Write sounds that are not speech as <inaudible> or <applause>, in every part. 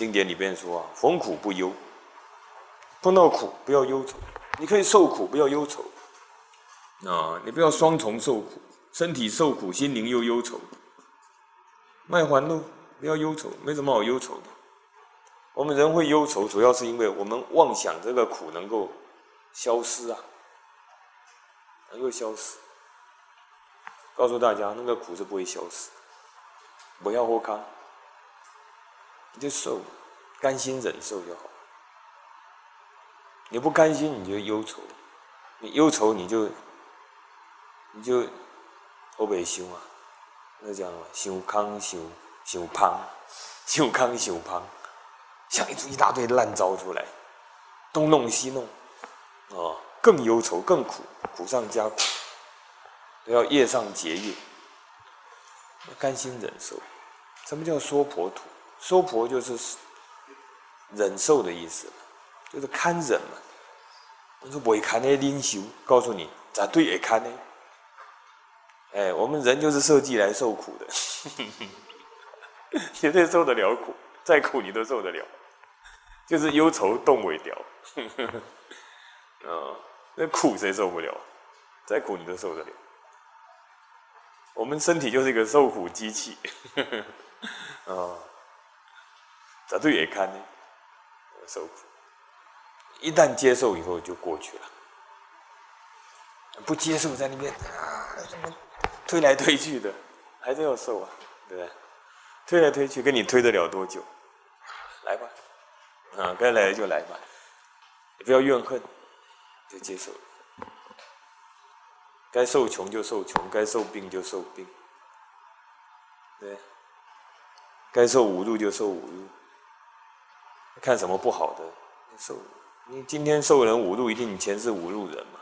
经典里边说啊，逢苦不忧，碰到苦不要忧愁，你可以受苦，不要忧愁。啊，你不要双重受苦，身体受苦，心灵又忧愁，卖环路，不要忧愁，没什么好忧愁的。我们人会忧愁，主要是因为我们妄想这个苦能够消失啊，能够消失。告诉大家，那个苦是不会消失，不要喝康，你就受，甘心忍受就好。你不甘心，你就忧愁，你忧愁你就，你就后背修啊，那讲嘛，修康修修胖，修康修胖，想一出一大堆烂招出来，东弄西弄，哦，更忧愁，更苦，苦上加苦。都要业上结业，甘心忍受。什么叫娑婆土？娑婆就是忍受的意思，就是堪忍嘛。我说不会堪的灵修，告诉你咋对也堪呢？哎，我们人就是设计来受苦的，<laughs> 绝对受得了苦，再苦你都受得了，就是忧愁动尾掉。啊，<laughs> 那苦谁受不了？再苦你都受得了。我们身体就是一个受苦机器，啊，<laughs> 咋对也看呢？受苦，一旦接受以后就过去了，不接受在那边啊，推来推去的，还是要受啊，对不对？推来推去，跟你推得了多久？来吧，啊，该来就来吧，你不要怨恨，就接受。该受穷就受穷，该受病就受病，对，该受侮辱就受侮辱，看什么不好的受，你今天受人侮辱，一定你前世侮辱人嘛，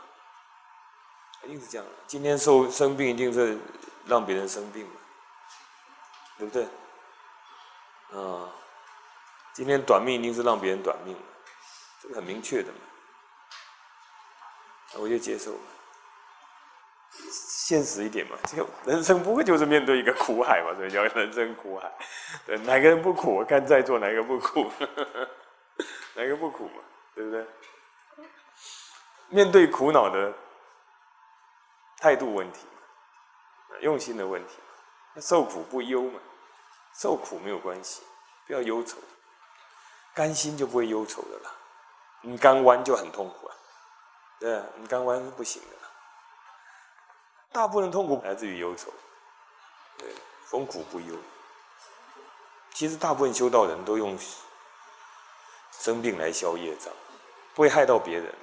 一定是这样。今天受生病，一定是让别人生病嘛，对不对？啊，今天短命，一定是让别人短命，这个很明确的嘛，我就接受了。现实一点嘛，就 <laughs> 人生不会就是面对一个苦海嘛，所以叫人生苦海。对，哪个人不苦？我看在座哪个不苦？<laughs> 哪个不苦嘛？对不对？面对苦恼的态度问题，用心的问题，受苦不忧嘛，受苦没有关系，不要忧愁，甘心就不会忧愁的了。你刚弯就很痛苦啊，对，你刚弯是不行的。大部分痛苦来自于忧愁，对，逢苦不忧。其实大部分修道人都用生病来消业障，不会害到别人。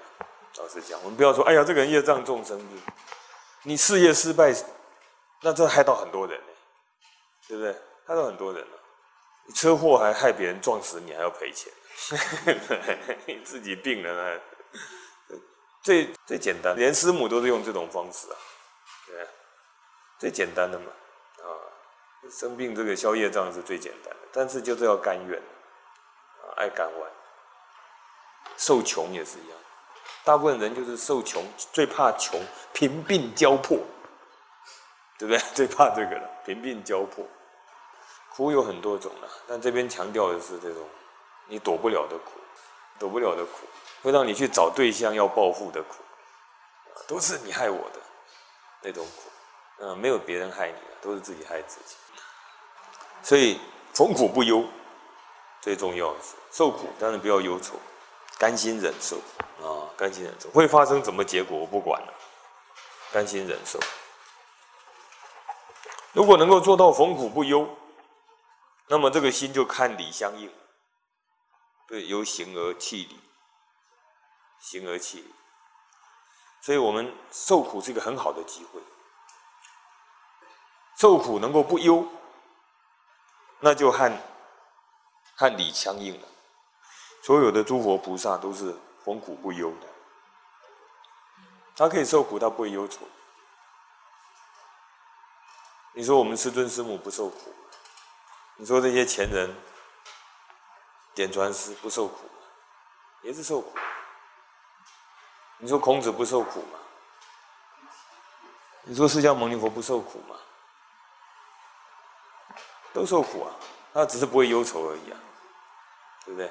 老实讲，我们不要说，哎呀，这个人业障重，生病，你事业失败，那这害到很多人呢，对不对？害到很多人了，你车祸还害别人撞死你，还要赔钱，<laughs> 你自己病了呢。最最简单，连师母都是用这种方式啊。最简单的嘛，啊，生病这个消业障是最简单的，但是就是要甘愿，啊，爱甘愿，受穷也是一样，大部分人就是受穷，最怕穷，贫病交迫，对不对？<laughs> 最怕这个了，贫病交迫，苦有很多种了，但这边强调的是这种你躲不了的苦，躲不了的苦，会让你去找对象要报复的苦，都是你害我的。那种苦，嗯，没有别人害你，都是自己害自己。所以逢苦不忧，最重要的是受苦，当然不要忧愁，甘心忍受啊，甘心忍受。会发生什么结果我不管了，甘心忍受。如果能够做到逢苦不忧，那么这个心就看理相应，对，由行而气理，行而气理。所以我们受苦是一个很好的机会，受苦能够不忧，那就和和理相应了。所有的诸佛菩萨都是逢苦不忧的，他可以受苦，他不会忧愁。你说我们师尊师母不受苦，你说这些前人点传师不受苦，也是受苦。你说孔子不受苦吗？你说释迦牟尼佛不受苦吗？都受苦啊，他只是不会忧愁而已啊。对不对？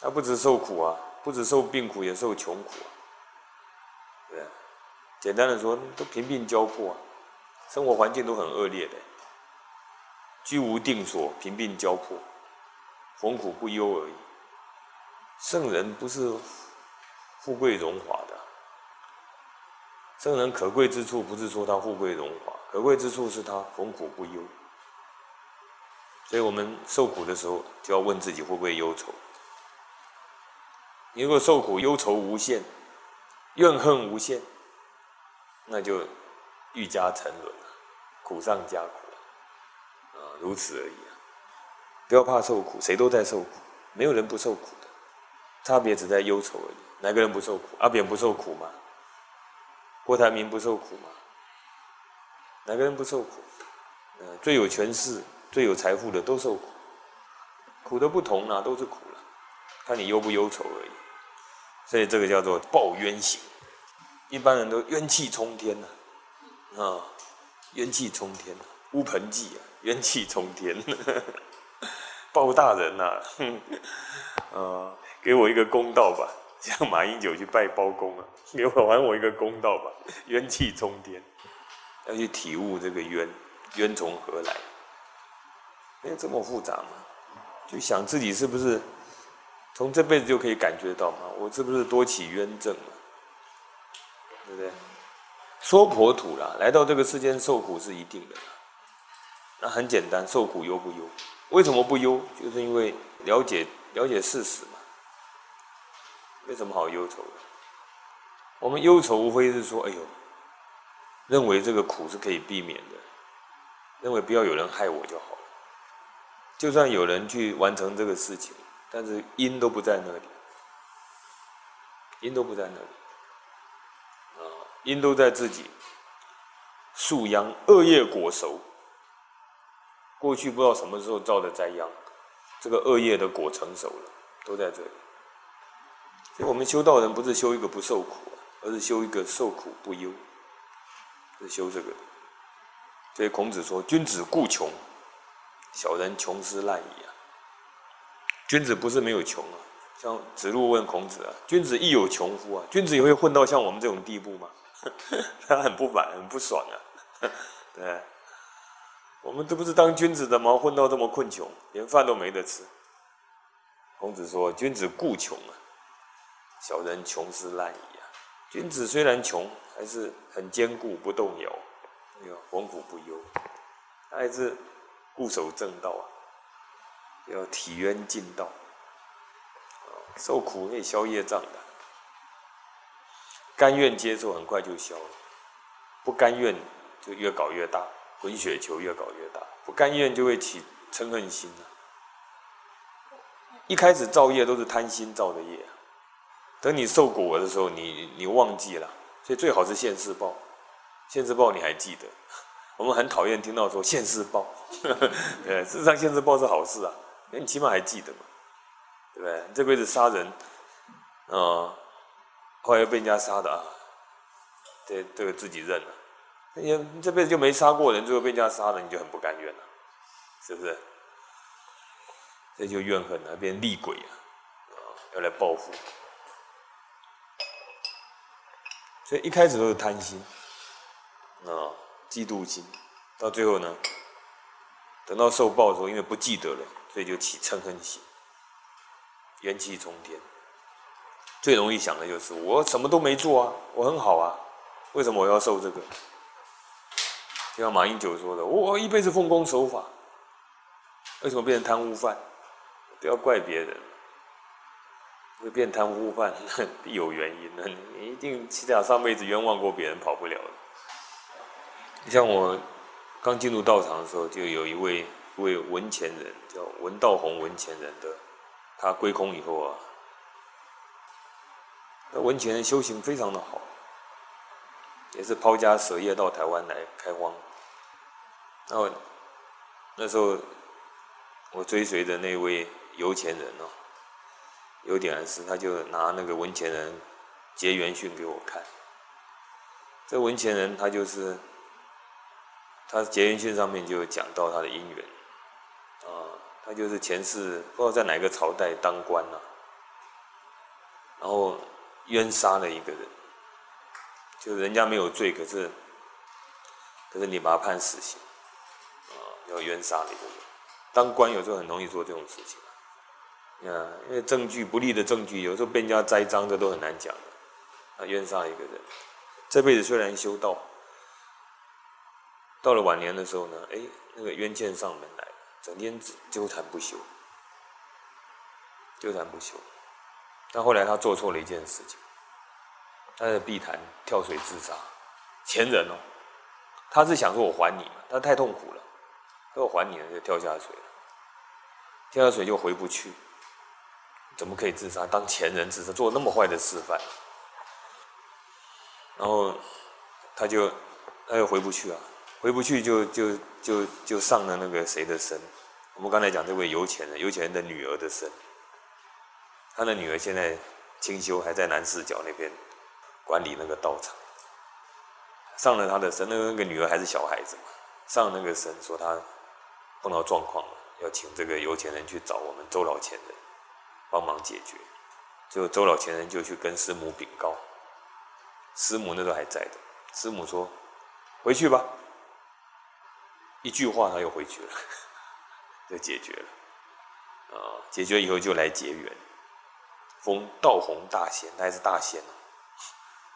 他不止受苦啊，不止受病苦，也受穷苦啊。对，简单的说，都贫病交迫啊，生活环境都很恶劣的，居无定所，贫病交迫，逢苦不忧而已。圣人不是富贵荣华的，圣人可贵之处不是说他富贵荣华，可贵之处是他逢苦不忧。所以我们受苦的时候，就要问自己会不会忧愁。你如果受苦忧愁无限，怨恨无限，那就愈加沉沦了，苦上加苦，啊，如此而已啊！不要怕受苦，谁都在受苦，没有人不受苦的，差别只在忧愁而已。哪个人不受苦？阿扁不受苦吗？郭台铭不受苦吗？哪个人不受苦？呃，最有权势、最有财富的都受苦，苦的不同啊，都是苦了，看你忧不忧愁而已。所以这个叫做报冤型，一般人都冤气冲天呐，啊，冤气冲天，乌盆记啊，冤气冲天，<laughs> 包大人呐，啊，<laughs> 给我一个公道吧，像马英九去拜包公啊，给我还我一个公道吧，冤气冲天，要去体悟这个冤，冤从何来？没有这么复杂嘛，就想自己是不是？从这辈子就可以感觉到嘛，我是不是多起冤症了？对不对？说婆土啦，来到这个世间受苦是一定的。那很简单，受苦忧不忧？为什么不忧？就是因为了解了解事实嘛。没什么好忧愁的。我们忧愁无非是说，哎呦，认为这个苦是可以避免的，认为不要有人害我就好了。就算有人去完成这个事情。但是因都不在那里，因都不在那里，啊，因都在自己。树秧恶业果熟，过去不知道什么时候造的灾殃，这个恶业的果成熟了，都在这里。所以我们修道人不是修一个不受苦，而是修一个受苦不忧，是修这个。所以孔子说：“君子固穷，小人穷斯滥矣啊。”君子不是没有穷啊，像子路问孔子啊：“君子亦有穷乎啊？君子也会混到像我们这种地步吗？” <laughs> 他很不满，很不爽啊。<laughs> 对，我们这不是当君子的吗？混到这么困穷，连饭都没得吃。孔子说：“君子固穷啊，小人穷斯滥矣啊。”君子虽然穷，还是很坚固不动摇，有逢苦不忧，还是固守正道啊。要体冤尽道，受苦可以消业障的，甘愿接受很快就消了，不甘愿就越搞越大，滚雪球越搞越大，不甘愿就会起嗔恨心一开始造业都是贪心造的业，等你受果的时候，你你忘记了，所以最好是现世报，现世报你还记得？<laughs> 我们很讨厌听到说现世报，<laughs> 对，事实上现世报是好事啊。那你起码还记得嘛，对不对？这辈子杀人，啊，后来又被人家杀的啊，这这个自己认了。你这辈子就没杀过人，最后被人家杀了，你就很不甘愿了，是不是？这就怨恨了，变厉鬼啊，啊，要来报复。所以一开始都是贪心，啊，嫉妒心，到最后呢，等到受报的时候，因为不记得了。所以就起嗔恨心，元气冲天。最容易想的就是我什么都没做啊，我很好啊，为什么我要受这个？就像马英九说的，我一辈子奉公守法，为什么变成贪污犯？不要怪别人，会变贪污犯必 <laughs> 有原因的，你一定起码上辈子冤枉过别人，跑不了的。像我刚进入道场的时候，就有一位。位文前人叫文道宏文前人的，他归空以后啊，那文前人修行非常的好，也是抛家舍业到台湾来开荒。然后那时候我追随的那位游前人哦，有点事，他就拿那个文前人结缘训给我看。这文前人他就是，他结缘训上面就讲到他的姻缘。啊他就是前世不知道在哪个朝代当官啊，然后冤杀了一个人，就是人家没有罪，可是可是你把他判死刑，啊，要冤杀了一个人。当官有时候很容易做这种事情，啊，因为证据不利的证据，有时候被人家栽赃的都很难讲的，啊，冤杀一个人，这辈子虽然修道，到了晚年的时候呢，哎，那个冤欠上门来。整天纠缠不休，纠缠不休。但后来他做错了一件事情，他在碧潭跳水自杀，前人哦，他是想说我还你嘛，他太痛苦了，说我还你了就跳下水了，跳下水就回不去，怎么可以自杀？当前人自杀，做那么坏的示范，然后他就他又回不去啊。回不去就就就就上了那个谁的身？我们刚才讲这位有钱人，有钱人的女儿的身。他的女儿现在清修，还在南四角那边管理那个道场。上了他的身，那个那个女儿还是小孩子嘛，上那个身说他碰到状况了，要请这个有钱人去找我们周老前人帮忙解决。就周老前人就去跟师母禀告，师母那时候还在的，师母说回去吧。一句话，他又回去了，<laughs> 就解决了。啊，解决以后就来结缘，封道洪大仙，他还是大仙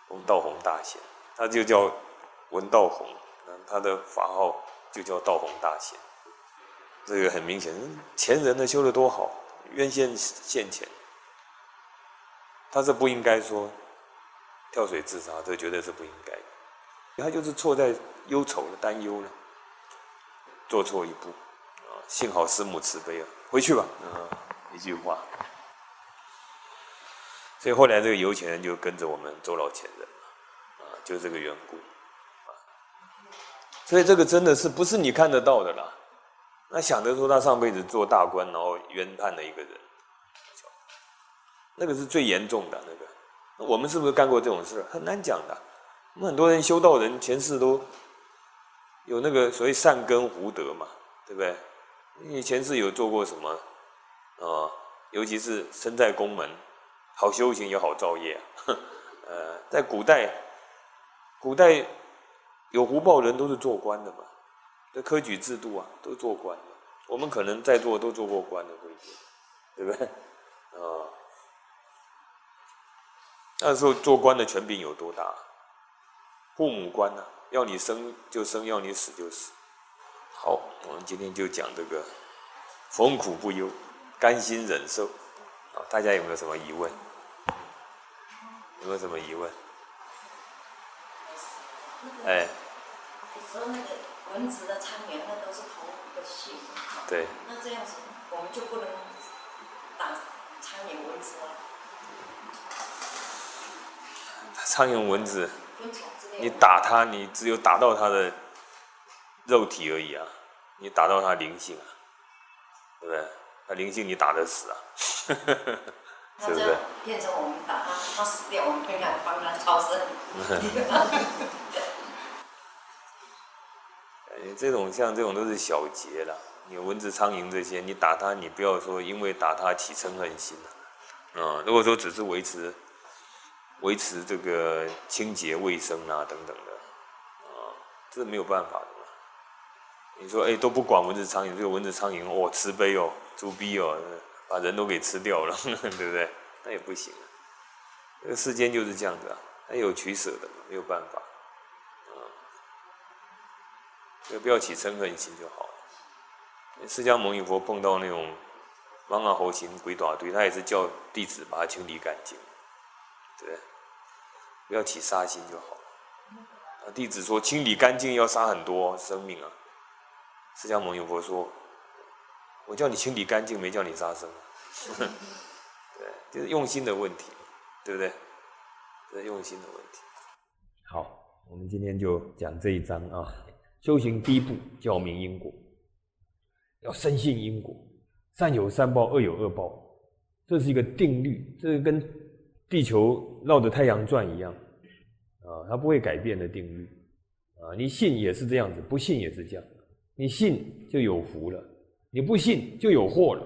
封道洪大仙，他就叫文道弘，他的法号就叫道洪大仙。这个很明显，前人呢修的多好，冤现现前，他是不应该说跳水自杀，这绝对是不应该。他就是错在忧愁了，担忧了。做错一步，啊，幸好师母慈悲啊，回去吧，啊，一句话。所以后来这个有钱人就跟着我们周老前人，啊，就这个缘故，啊，所以这个真的是不是你看得到的啦？那想得出他上辈子做大官，然后冤判了一个人，那个是最严重的那个。我们是不是干过这种事？很难讲的。我们很多人修道人前世都。有那个所谓善根福德嘛，对不对？你前世有做过什么啊？尤其是身在宫门，好修行也好造业。<laughs> 呃，在古代，古代有福报人都是做官的嘛，这科举制度啊，都做官的。我们可能在座都做过官的，对不对？啊，那时候做官的权柄有多大？父母官呐。要你生就生，要你死就死。好，我们今天就讲这个逢苦不忧，甘心忍受。啊，大家有没有什么疑问？有没有什么疑问？哎。蚊子的苍蝇，那都是同一个姓。对。那这样子，我们就不能打苍蝇蚊子了。苍蝇蚊子。你打它，你只有打到它的肉体而已啊，你打到它灵性啊，对不对？它灵性你打得死啊，<laughs> 是不是？变成我们打它，它死掉，我们应该帮他超生。哎，这种像这种都是小节了。你蚊子、苍蝇这些，你打它，你不要说因为打它起嗔恨心啊。如果说只是维持。维持这个清洁卫生啊，等等的，啊，这是没有办法的嘛。你说，哎，都不管蚊子苍蝇，这个蚊子苍蝇，哦，慈悲哦，猪逼哦，把人都给吃掉了，<laughs> 对不对？那也不行。这个世间就是这样子啊，它有取舍的，没有办法。啊啊，就不要起嗔恨心就好了。释迦牟尼佛碰到那种狼啊猴行鬼打堆，他也是叫弟子把它清理干净，对不对？不要起杀心就好了。弟子说清理干净要杀很多生命啊。释迦牟尼佛说：“我叫你清理干净，没叫你杀生。<laughs> ”对，就是用心的问题，对不对？这是用心的问题。好，我们今天就讲这一章啊。修行第一步叫明因果，要深信因果，善有善报，恶有恶报，这是一个定律，这是跟地球绕着太阳转一样。啊，它不会改变的定律，啊，你信也是这样子，不信也是这样。你信就有福了，你不信就有祸了，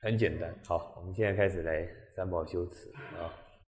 很简单。好，我们现在开始来三宝修持啊。